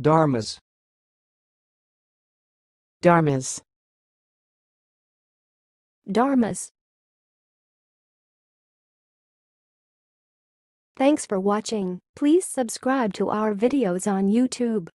Dharmas. Dharmas. Dharmas. Thanks for watching. Please subscribe to our videos on YouTube.